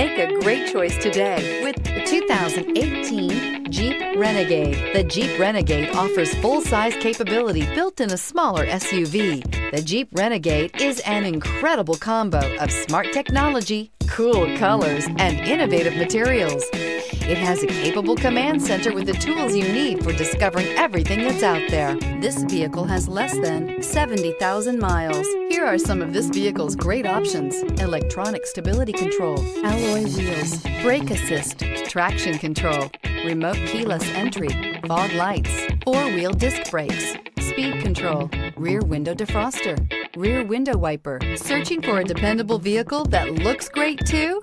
Make a great choice today with the 2018 Jeep Renegade. The Jeep Renegade offers full size capability built in a smaller SUV. The Jeep Renegade is an incredible combo of smart technology, cool colors, and innovative materials. It has a capable command center with the tools you need for discovering everything that's out there. This vehicle has less than 70,000 miles. Here are some of this vehicle's great options. Electronic stability control, alloy wheels, brake assist, traction control, remote keyless entry, fog lights, four-wheel disc brakes, speed control, rear window defroster, rear window wiper. Searching for a dependable vehicle that looks great too?